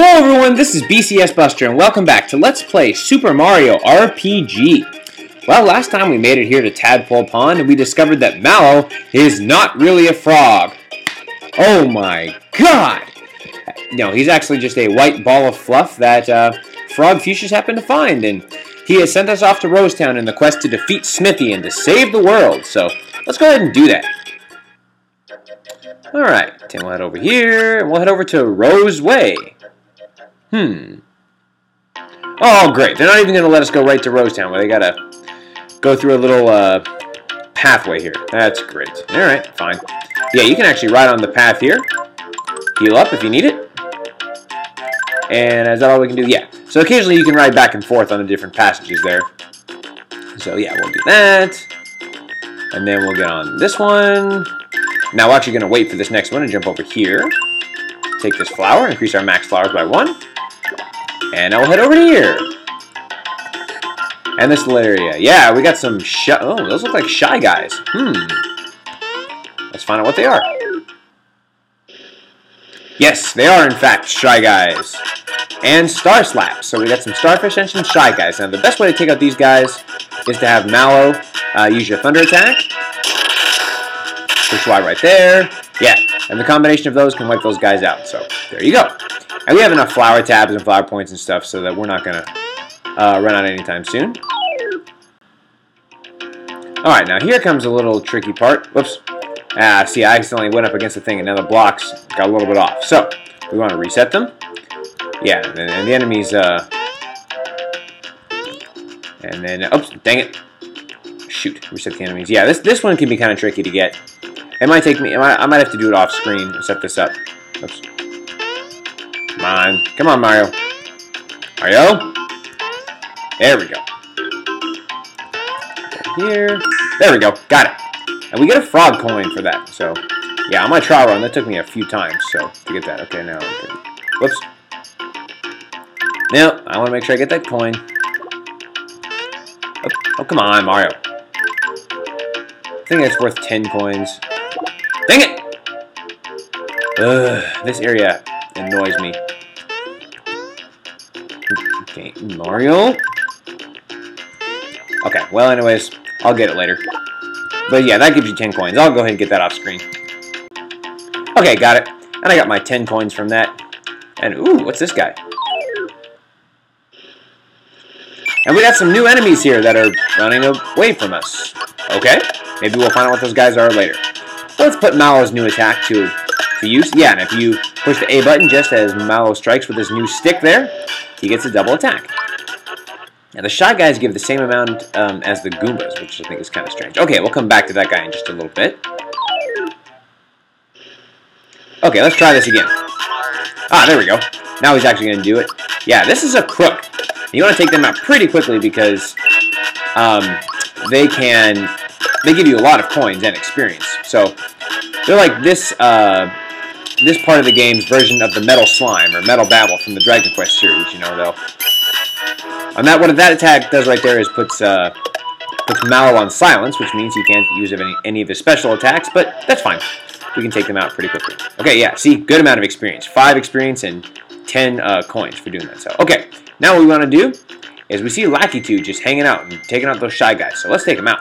Hello everyone, this is BCS Buster and welcome back to Let's Play Super Mario RPG. Well, last time we made it here to Tadpole Pond and we discovered that Mallow is not really a frog. Oh my god! No, he's actually just a white ball of fluff that uh, Frogfucius happened to find and he has sent us off to Rosetown in the quest to defeat Smithy and to save the world, so let's go ahead and do that. Alright, then we'll head over here, and we'll head over to Rose Way. Hmm. Oh, great. They're not even going to let us go right to Rosetown, where they got to go through a little uh, pathway here. That's great. Alright, fine. Yeah, you can actually ride on the path here. Heal up if you need it. And is that all we can do? Yeah. So occasionally you can ride back and forth on the different passages there. So yeah, we'll do that. And then we'll get on this one. Now we're actually going to wait for this next one and jump over here. Take this flower, increase our max flowers by one. And we'll head over to here. And this little area. Yeah, we got some shy... Oh, those look like Shy Guys. Hmm. Let's find out what they are. Yes, they are in fact Shy Guys. And Star Slaps. So we got some Starfish and some Shy Guys. Now the best way to take out these guys is to have Mallow uh, use your Thunder attack push Y right there. Yeah, and the combination of those can wipe those guys out. So there you go. And we have enough flower tabs and flower points and stuff so that we're not going to uh, run out anytime soon. Alright, now here comes a little tricky part. Whoops. Ah, see, I accidentally went up against the thing and now the blocks got a little bit off. So, we want to reset them. Yeah, and, the enemies, uh... And then, oops, dang it. Shoot, reset the enemies. Yeah, this, this one can be kind of tricky to get. It might take me, I might have to do it off screen set this up. Oops. Come on. Come on, Mario. Mario? There we go. Here. There we go. Got it. And we get a frog coin for that. So, yeah, on my trial run, that took me a few times, so, to get that. Okay, now. Whoops. No, I want to make sure I get that coin. Oh, oh, come on, Mario. I think that's worth 10 coins. Dang it! Ugh, this area annoys me. Okay, Mario? Okay, well anyways, I'll get it later. But yeah, that gives you 10 coins. I'll go ahead and get that off screen. Okay, got it. And I got my 10 coins from that. And ooh, what's this guy? And we got some new enemies here that are running away from us. Okay, maybe we'll find out what those guys are later. Let's put Mallow's new attack to, Yeah, and if you push the A button just as Mallow strikes with his new stick there, he gets a double attack. Now, the Shy Guys give the same amount um, as the Goombas, which I think is kind of strange. Okay, we'll come back to that guy in just a little bit. Okay, let's try this again. Ah, there we go. Now he's actually going to do it. Yeah, this is a crook. You want to take them out pretty quickly because um, they can they give you a lot of coins and experience. So they're like this uh, this part of the game's version of the Metal Slime or Metal Babble from the Dragon Quest series. You know, though. And that what that attack does right there is puts uh, puts Mallow on silence, which means he can't use any any of his special attacks. But that's fine. We can take them out pretty quickly. Okay, yeah. See, good amount of experience. Five experience and ten uh, coins for doing that. So okay, now what we want to do is we see Lakitu just hanging out and taking out those shy guys. So let's take him out.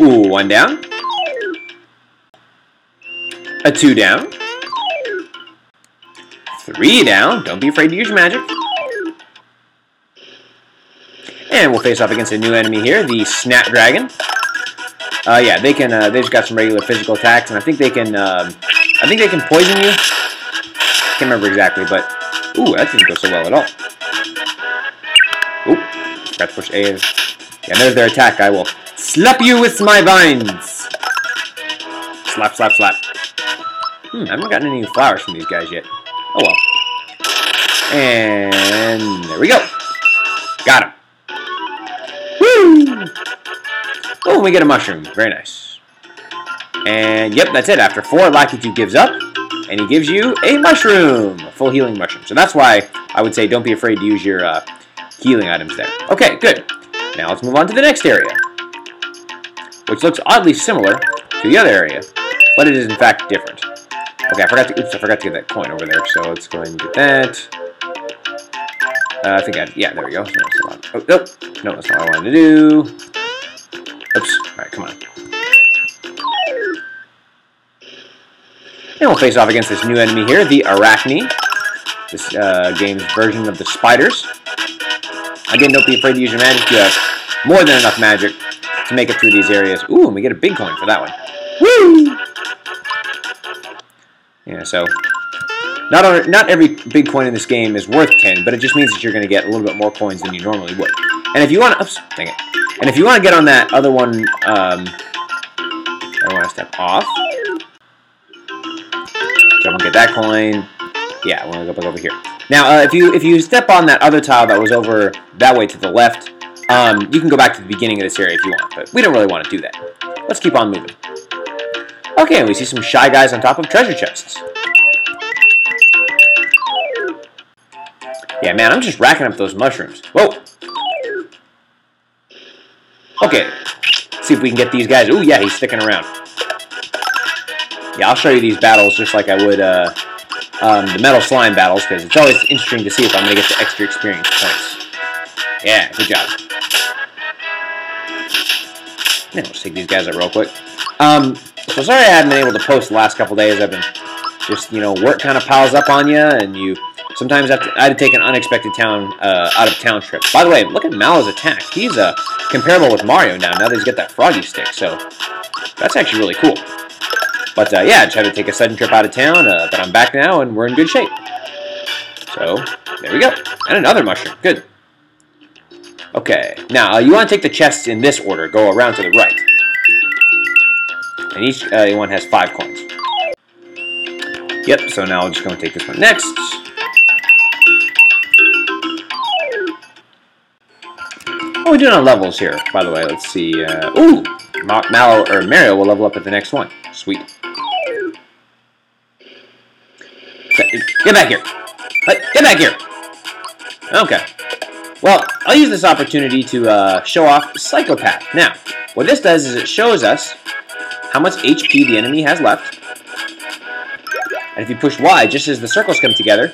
Ooh, one down. A two down. Three down. Don't be afraid to use your magic. And we'll face off against a new enemy here, the Snapdragon. Uh, yeah, they can. Uh, they just got some regular physical attacks, and I think they can. Um, I think they can poison you. Can't remember exactly, but ooh, that didn't go so well at all. Ooh, got to push A. Yeah, there's their attack. I will Slap you with my vines! Slap, slap, slap. Hmm, I haven't gotten any flowers from these guys yet. Oh well. And there we go. Got him. Woo! Oh, we get a mushroom. Very nice. And yep, that's it. After four, Lakitu gives up, and he gives you a mushroom, a full healing mushroom. So that's why I would say don't be afraid to use your uh, healing items there. Okay, good. Now let's move on to the next area which looks oddly similar to the other area, but it is in fact different. Okay, I forgot to. Oops, I forgot to get that coin over there. So let's go ahead and get that. Uh, I think I. Yeah, there we go. No, oh, nope. No, that's not what I wanted to do. Oops. All right, come on. And we'll face off against this new enemy here, the Arachne. This uh, game's version of the spiders. Again, don't be afraid to use your magic. You have more than enough magic to make it through these areas. Ooh, and we get a big coin for that one. Woo! Yeah, so not on, not every big coin in this game is worth 10, but it just means that you're going to get a little bit more coins than you normally would. And if you want to, oops, dang it. And if you want to get on that other one, um, I want to step off. Jump and get that coin. Yeah, we're gonna go back over here. Now, uh, if you if you step on that other tile that was over that way to the left, um, you can go back to the beginning of this area if you want, but we don't really want to do that. Let's keep on moving. Okay, we see some shy guys on top of treasure chests. Yeah, man, I'm just racking up those mushrooms. Whoa! Okay, see if we can get these guys. Oh, yeah, he's sticking around. Yeah, I'll show you these battles just like I would uh, um, the metal slime battles because it's always interesting to see if I'm going to get the extra experience points. Yeah, good job. Yeah, let's take these guys out real quick. Um, so sorry I haven't been able to post the last couple days. I've been just, you know, work kind of piles up on you, and you sometimes have to, I had to take an unexpected town uh, out of town trip. By the way, look at Mallow's attack. He's uh, comparable with Mario now. Now that he's got that froggy stick, so that's actually really cool. But uh, yeah, I tried to take a sudden trip out of town, uh, but I'm back now and we're in good shape. So, there we go. And another mushroom. Good. Okay, now uh, you want to take the chests in this order. Go around to the right. And each uh, one has five coins. Yep, so now I'm just going to take this one next. What are we doing on levels here, by the way? Let's see. Uh, ooh! Mallow, or Mario will level up at the next one. Sweet. Get back here. Get back here. Okay. Well, I'll use this opportunity to uh, show off Psychopath. Now, what this does is it shows us how much HP the enemy has left. And if you push Y, just as the circles come together,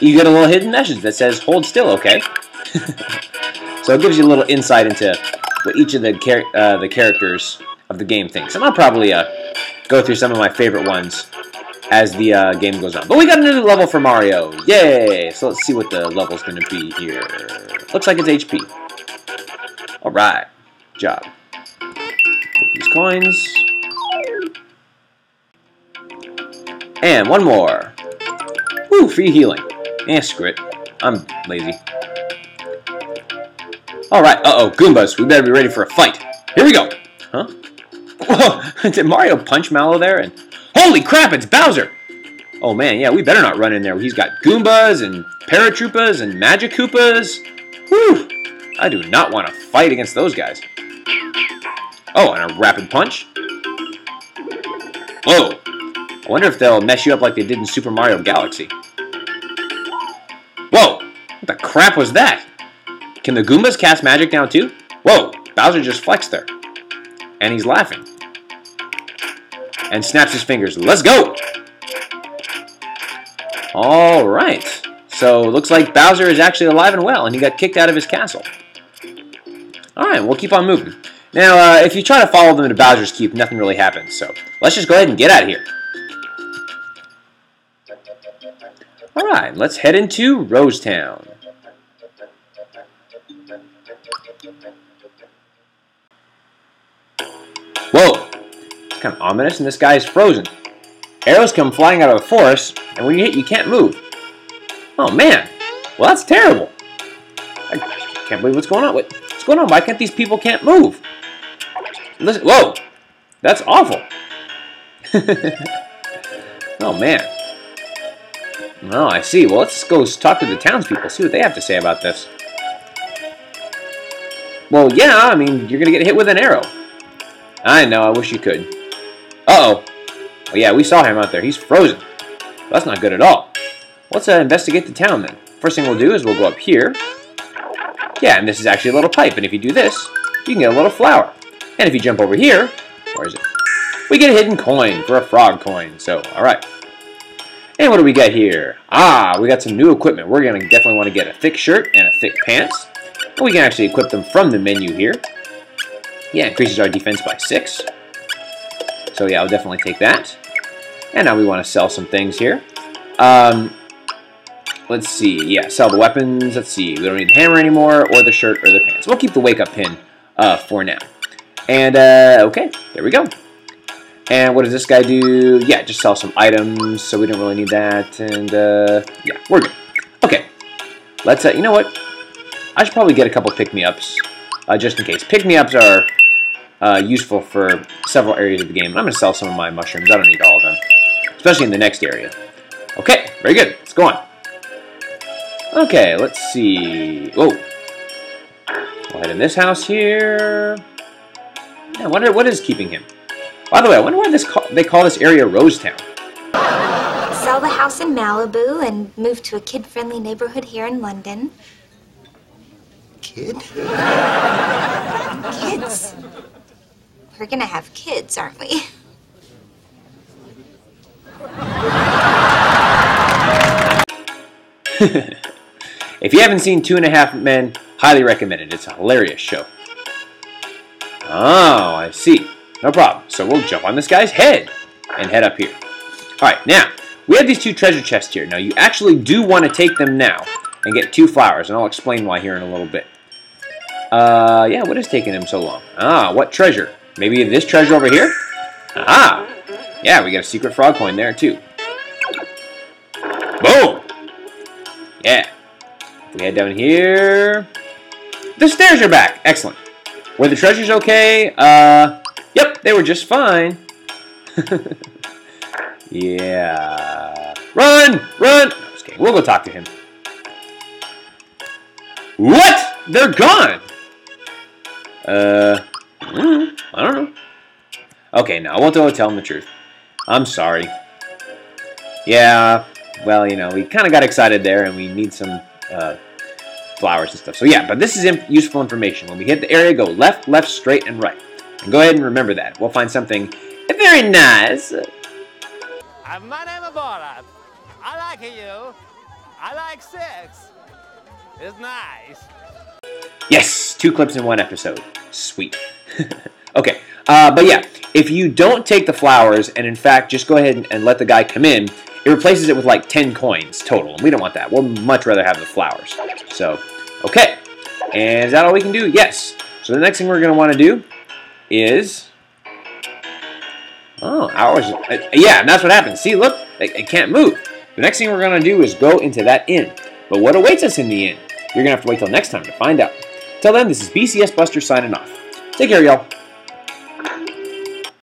you get a little hidden message that says, hold still, okay? so it gives you a little insight into what each of the, char uh, the characters of the game thinks. And I'll probably uh, go through some of my favorite ones as the uh, game goes on. But we got another level for Mario. Yay! So let's see what the level's going to be here. Looks like it's HP. Alright. Job. Get these coins. And one more. Woo, free healing. Eh, screw it. I'm lazy. Alright, uh-oh, Goombas. We better be ready for a fight. Here we go. Huh? Whoa, did Mario punch Mallow there? And Holy crap, it's Bowser! Oh man, yeah, we better not run in there. He's got Goombas and Paratroopas and Magic Koopas. Whew! I do not want to fight against those guys. Oh, and a rapid punch. Whoa! I wonder if they'll mess you up like they did in Super Mario Galaxy. Whoa! What the crap was that? Can the Goombas cast magic now too? Whoa! Bowser just flexed there. And he's laughing and snaps his fingers. Let's go! All right. So looks like Bowser is actually alive and well, and he got kicked out of his castle. All right, we'll keep on moving. Now, uh, if you try to follow them to Bowser's Keep, nothing really happens. So let's just go ahead and get out of here. All right, let's head into Rosetown. Whoa, It's kind of ominous, and this guy is frozen. Arrows come flying out of the forest, and when you hit, you can't move. Oh, man. Well, that's terrible. I can't believe what's going on. What's going on? Why can't these people can't move? Listen, whoa. That's awful. oh, man. Oh, I see. Well, let's go talk to the townspeople, see what they have to say about this. Well, yeah, I mean, you're to get hit with an arrow. I know, I wish you could. Uh-oh. Well, yeah, we saw him out there. He's frozen. That's not good at all. Let's uh, investigate the town then. First thing we'll do is we'll go up here. Yeah, and this is actually a little pipe, and if you do this, you can get a little flower. And if you jump over here, where is it? We get a hidden coin for a frog coin. So, alright. And what do we got here? Ah, we got some new equipment. We're going to definitely want to get a thick shirt and a thick pants. We can actually equip them from the menu here. Yeah, increases our defense by 6. So yeah, I'll definitely take that. And now we want to sell some things here. Um, let's see. Yeah, sell the weapons. Let's see. We don't need the hammer anymore, or the shirt, or the pants. We'll keep the wake-up pin uh, for now. And, uh, okay, there we go. And what does this guy do? Yeah, just sell some items, so we don't really need that. And, uh, yeah, we're good. Okay, let's, uh, you know what? I should probably get a couple pick-me-ups, uh, just in case. Pick-me-ups are uh, useful for several areas of the game. I'm to sell some of my mushrooms. I don't need all of them, especially in the next area. Okay, very good. Let's go on. Okay, let's see. Whoa. We'll head in this house here. I wonder what is keeping him. By the way, I wonder why this call, they call this area Rosetown. Sell the house in Malibu and move to a kid-friendly neighborhood here in London. Kid? Kids. We're gonna have kids, aren't we? if you haven't seen Two and a Half Men, highly recommend it. It's a hilarious show. Oh, I see. No problem. So we'll jump on this guy's head and head up here. Alright, now, we have these two treasure chests here. Now, you actually do want to take them now and get two flowers, and I'll explain why here in a little bit. Uh, yeah, what is taking him so long? Ah, what treasure? Maybe this treasure over here? Ah, yeah, we got a secret frog coin there, too. Boom! Yeah. We head down here. The stairs are back. Excellent. Were the treasures okay? Uh, yep, they were just fine. yeah. Run! Run! No, just. We'll go talk to him. What? They're gone! Uh, mm, I don't know. Okay, now I won't tell him the truth. I'm sorry. Yeah, well, you know, we kind of got excited there, and we need some uh, flowers and stuff. So yeah, but this is useful information. When we hit the area, go left, left, straight, and right. Go ahead and remember that. We'll find something very nice. Is Borat. I like you. I like sex. It's nice. Yes, two clips in one episode. Sweet. okay, uh, but yeah, if you don't take the flowers and in fact just go ahead and, and let the guy come in, it replaces it with like 10 coins total, and we don't want that. We'll much rather have the flowers. So, okay. And is that all we can do? Yes. So the next thing we're going to want to do is... Oh, ours... Uh, yeah, and that's what happens. See, look, it, it can't move. The next thing we're going to do is go into that inn. But what awaits us in the inn? You're going to have to wait till next time to find out. Till then, this is BCS Buster signing off. Take care, y'all.